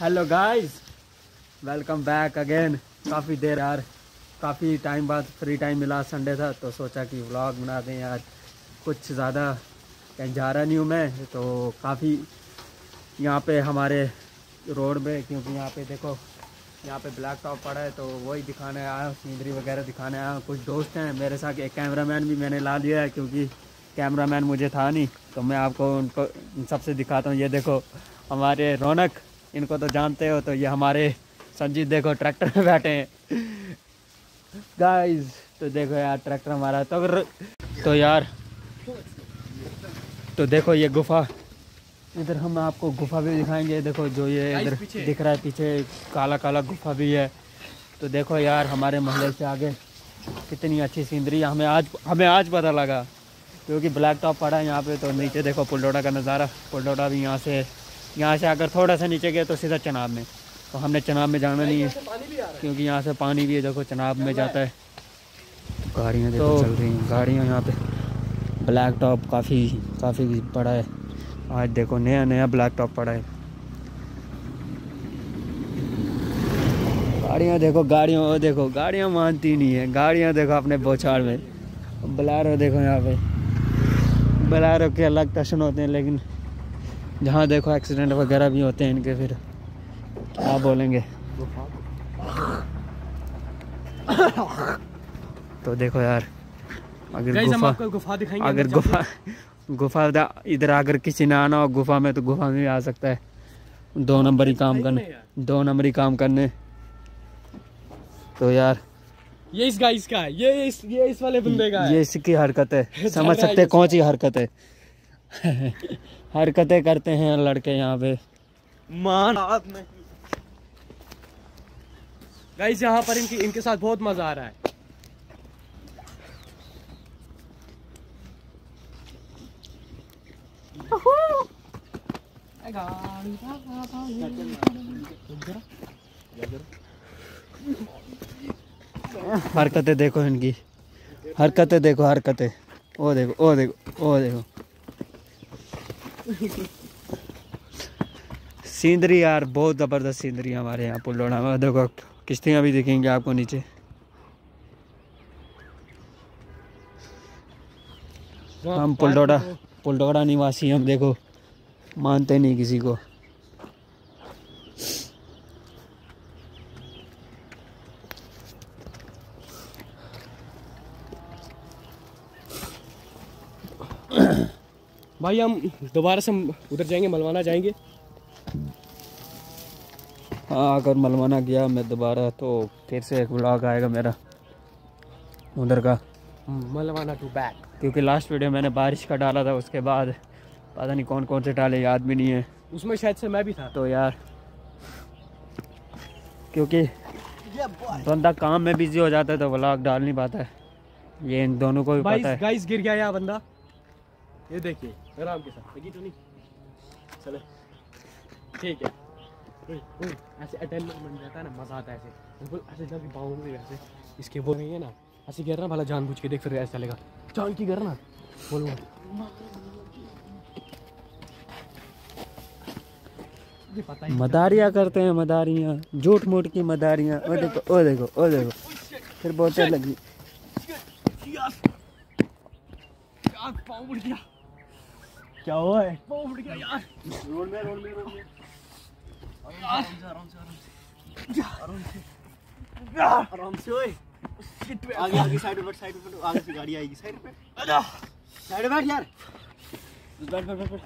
Hello guys welcome back again काफ़ी देर यार, काफ़ी टाइम बाद फ्री टाइम मिला संडे था तो सोचा कि व्लॉग बना दें यार। कुछ ज़्यादा कहीं जा रहा नहीं हूँ मैं तो काफ़ी यहाँ पे हमारे रोड में, क्योंकि यहाँ पे देखो, यहाँ पे ब्लैक टॉप पड़ा है तो वही दिखाने आया हूँ सीनरी वगैरह दिखाने आया हूँ। कुछ दोस्त हैं मेरे साथ, एक कैमरामैन भी मैंने ला लिया है, क्योंकि कैमरामैन मुझे था नहीं तो मैं आपको उनको सबसे दिखाता हूँ। ये देखो, हमारे रौनक। इनको तो जानते हो तो ये हमारे संजीत देखो ट्रैक्टर में बैठे हैं। गाइस तो देखो यार ट्रैक्टर हमारा तो अगर तो यार तो देखो ये गुफा। इधर हम आपको गुफा भी दिखाएँगे। देखो जो ये इधर दिख रहा है पीछे काला काला गुफा भी है। तो देखो यार हमारे मोहल्ले से आगे कितनी अच्छी सीनरी। है हमें आज हमें आज पता लगा क्योंकि ब्लैक टॉप पड़ा है यहाँ पे तो नीचे देखो पुलडोडा का नज़ारा। पुलडोडा भी यहाँ से यहाँ से अगर थोड़ा सा नीचे गए तो सीधा चनाब में। तो हमने चनाब में जाना नहीं है क्योंकि यहाँ से पानी भी है देखो चनाब में जाता है। तो गाड़ियाँ देखो चल रही हैं गाड़ियाँ यहाँ पे। ब्लैक टॉप काफ़ी काफ़ी पड़ा है। आज देखो नया नया ब्लैक टॉप पड़ा है। गाड़ियाँ देखो गाड़ियाँ देखो गाड़ियाँ मानती नहीं है। गाड़ियाँ देखो अपने बोछाड़ में। बलारो देखो यहाँ पे। बलारो के अलग टशन होते हैं लेकिन जहाँ देखो एक्सीडेंट वगैरह भी होते हैं इनके फिर। क्या बोलेंगे? तो देखो यार अगर गुफा गुफा दिखाएँगे अगर गुफा गुफा इधर अगर किसी ने आना हो गुफा में तो गुफा में भी आ सकता है। दो नंबर ही काम करने दो नंबर ही काम करने। तो यार ये इस गाइस का है ये इस ये इस वाले बंदे का है। ये इसकी हरकत है। समझ सकते हैं कौन सी हरकत है। हरकतें करते हैं लड़के यहाँ पे। मान गाइस यहाँ पर इनकी इनके साथ बहुत मज़ा आ रहा है। हरकतें देखो इनकी। हरकतें देखो हरकतें। ओ देखो ओ देखो ओ देखो। सीनरी यार बहुत ज़बरदस्त सीनरी है हमारे यहाँ पुलोड़ा में। देखो किश्तियाँ भी दिखेंगी आपको नीचे। हम पुलडोड़ा पुलडोड़ा निवासी हम देखो मानते नहीं किसी को। भाई हम दोबारा से उधर जाएँगे मलवाना जाएँगे। हाँ अगर मलवाना गया मैं दोबारा तो फिर से एक ब्लॉग आएगा मेरा उधर का। मलवाना टू बैक क्योंकि लास्ट वीडियो मैंने बारिश का डाला था उसके बाद पता नहीं कौन कौन से डाले याद भी नहीं है। उसमें शायद से मैं भी था। तो यार क्योंकि बंदा काम में बिज़ी हो जाता है तो व्लॉग डाल नहीं पाता है। ये इन दोनों को भी पता है। गाइस गिर गया यहाँ बंदा। ये देखिए आराम के साथ। लगी तो नहीं चले। ठीक है। ऐसे अटेंडमेंट बन जाता है ना मज़ा आता है ऐसे। बिल्कुल ऐसे जाके बाउंड्री वैसे इसके वो नहीं है ना ऐसे गिर रहा भला जानबूझ के देख फिर ऐसा चलेगा। जान की गिर ना बोलो मदारियाँ करते हैं मदारियाँ। झूठ मूठ की मदारियाँ। ओ देखो ओ देखो ओ देखो। फिर बोतल लगी। पाँव उड़ गया। क्या हुआ है? वो उड़ गया यार रोड में रोड में रोड में आराम से। से ओए शिट आगे आगे साइड पे साइड पे आगे से गाड़ी आएगी साइड पे। साइड बैठ यार। बैठ बैठ बैठ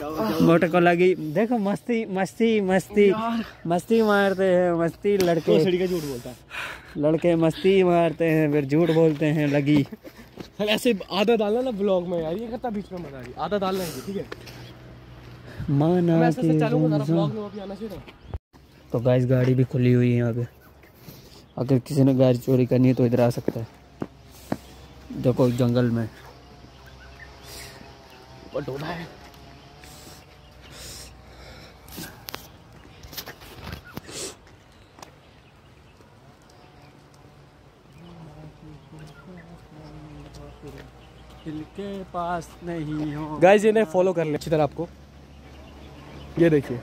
मोटर को लगी देखो मस्ती मस्ती मस्ती। मस्ती मारते हैं मस्ती लड़के। का झूठ बोलता है। लड़के मस्ती मारते हैं फिर झूठ बोलते हैं लगी। ऐसे आधा डालना ना ब्लॉग में यार ये करता बीच में मज़ा आ रही आधा डालना है ठीक है? माना मैं ऐसे के रमज़ान। ब्लॉग में चाहिए तो गाइस गाड़ी भी खुली हुई है यहाँ पे। अगर किसी ने गाड़ी चोरी करनी है तो इधर आ सकता है। देखो जंगल में। है। दिल के पास नहीं हो। गाइस इन्हें फॉलो कर ले। अच्छी तरह आपको। ये देखिए।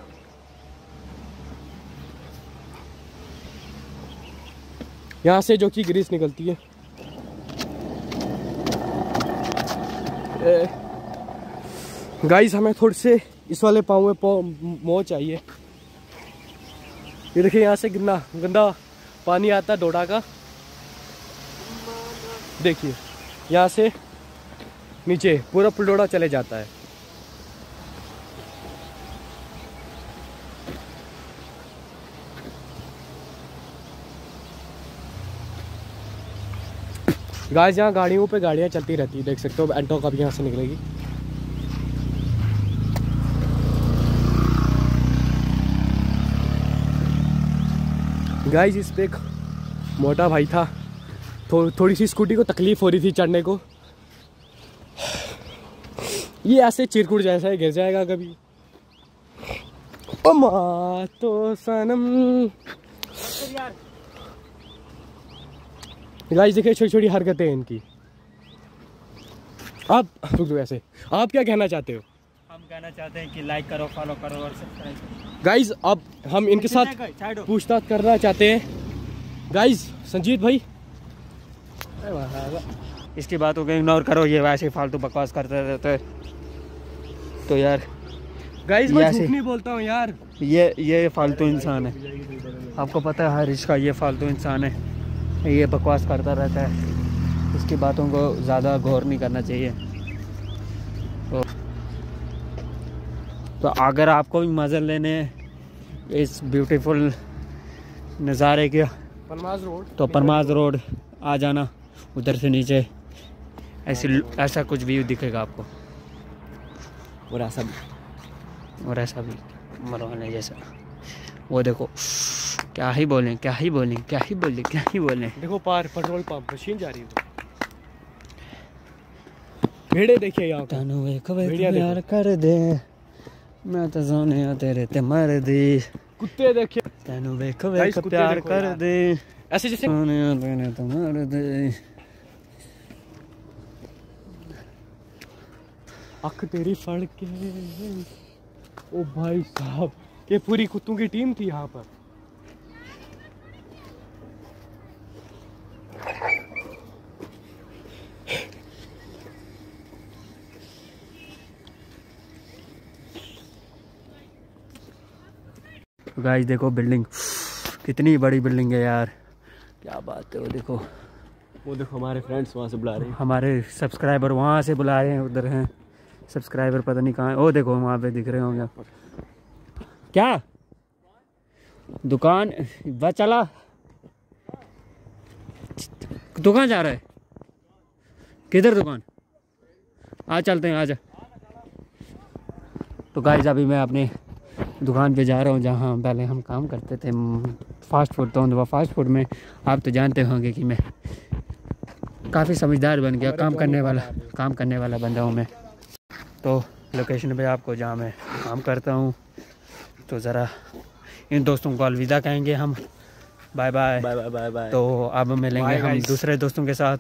यहाँ से जो कि ग्रीस निकलती है। गाइस हमें थोड़े से इस वाले पाँव में मोह चाहिए। ये देखिए, यहाँ से गंदा गंदा पानी आता है डोडा का। देखिए, यहाँ से नीचे पूरा पुलडोड़ा चले जाता है। गाइस यहाँ गाड़ियों पे गाड़ियाँ चलती रहती है देख सकते हो एंटो का भी यहाँ से निकलेगी। गाइस इस पे एक मोटा भाई था थो, थोड़ी सी स्कूटी को तकलीफ़ हो रही थी चढ़ने को। ये ऐसे चिरकुट जैसा ही गिर जाएगा कभी। तो सनम। गाइस देखिए छोटी छोटी हरकतें हैं इनकी। आप रुक दो ऐसे। आप क्या कहना चाहते हो? हम कहना चाहते हैं कि लाइक करो फॉलो करो और सब्सक्राइब करो। गाइस अब हम इनके साथ पूछताछ करना चाहते हैं। गाइस संजीत भाई। इसकी बातों को इग्नोर करो ये वैसे फालतू बकवास करते रहते हैं। तो यार गाइस मैं झूठ नहीं बोलता हूँ यार। ये ये फालतू इंसान है। आपको पता है हर इसका ये फालतू इंसान है। ये बकवास करता रहता है। इसकी बातों को ज़्यादा गौर नहीं करना चाहिए। तो तो अगर आपको भी मज़े लेने इस ब्यूटीफुल नज़ारे के परमाज रोड। तो परमाज रोड आ जाना उधर से नीचे। ऐसी ऐसा कुछ व्यू दिखेगा आपको। और ऐसा भी और ऐसा भी मरवाने जैसा। वो देखो क्या ही बोलें क्या ही बोलें क्या ही बोलें क्या ही बोलें। देखो पार पेट्रोल पंप मशीन जा रही है। भेड़े देखिए यहाँ तनु एक प्यार कर दे मैं तो सोने तेरे ते मर दे। कुत्ते देखिए। तनु एक प्यार कर दे ऐसे जैसे सोने तेरे ते मर दे। अख तेरी फड़ के। ओ भाई साहब ये पूरी कुत्तों की टीम थी यहाँ पर। गाइस देखो बिल्डिंग कितनी बड़ी बिल्डिंग है यार। क्या बात है वो देखो। वो देखो हमारे फ्रेंड्स वहाँ से बुला रहे हैं। हमारे सब्सक्राइबर वहाँ से बुला रहे हैं उधर हैं। सब्सक्राइबर पता नहीं कहाँ है। ओ देखो वहाँ पे दिख रहे होंगे क्या? दुकान बस चला। दुकान जा रहा है? किधर दुकान? आ चलते हैं आजा तो गाइस अभी मैं अपने दुकान पे जा रहा हूँ जहाँ पहले हम काम करते थे फास्ट फ़ूड तो फास्ट फ़ूड में आप तो जानते होंगे कि मैं काफ़ी समझदार बन गया काम करने वाला काम करने वाला बंदा हूँ मैं। तो लोकेशन पे आपको जहाँ मैं काम करता हूँ। तो ज़रा इन दोस्तों को अलविदा कहेंगे हम। Bye bye bye bye bye bye तो अब मिलेंगे हम दूसरे दोस्तों के साथ।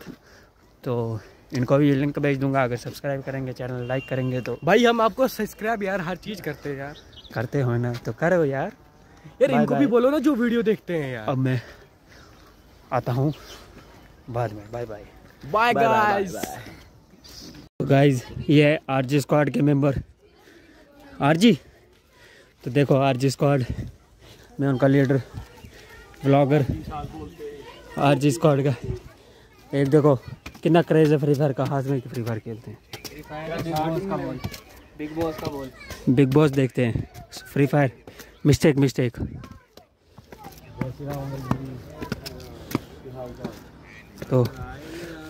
तो इनको भी लिंक भेज दूँगा। अगर सब्सक्राइब करेंगे चैनल लाइक करेंगे तो। भाई हम आपको सब्सक्राइब यार हर चीज़ करते हैं यार। करते हो ना? तो करो यार। यार Bye, इनको भी बोलो ना जो वीडियो देखते हैं यार। अब मैं आता हूँ। बाद में। बाय बाय बाय गाइस तो गाइज़ ये है आर जी स्क्वाड के मेंबर आर जी तो देखो आर जी स्क्वाड मैं उनका leader blogger R G squad का। एक देखो कितना क्रेज है फ्री फायर का हाथ में फ्री फायर खेलते हैं। बिग बॉस का बोल बिग बॉस देखते हैं। फ्री फायर मिस्टेक मिस्टेक तो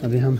अभी हम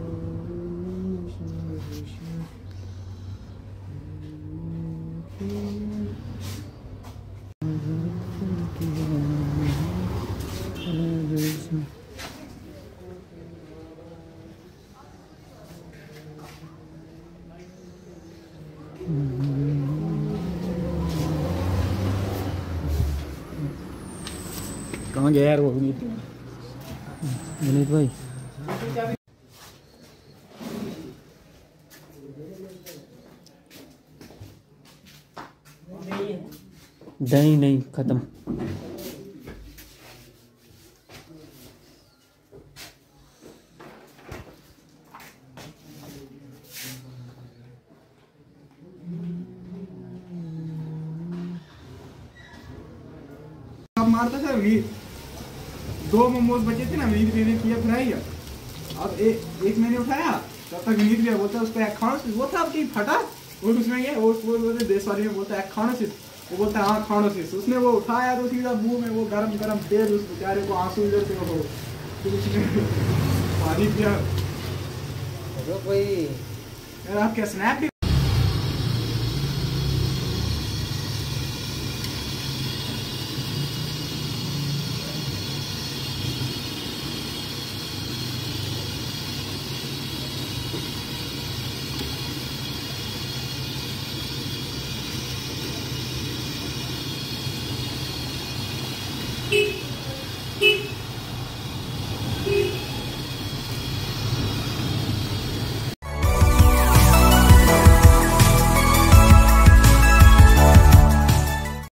कहाँ गया यार वो विनीत? विनीत भाई। दही नहीं खत्म। मारता था वीर दो मोमोज बचे थे ना वीर मैंने किया फ्राई अब ए, एक मैंने उठाया तब तक वीर गया बोलता उसको एक खानो वो था कहीं फटा वो उसमें गया वो बोलते देश वाली में बोलता एक खानो वो बोलता है हाँ खानो उसने वो उठाया तो सीधा मुँह में वो गरम गरम तेल उस बेचारे को आँसू इधर से वो पानी पिया। कोई यार आप स्नैप भी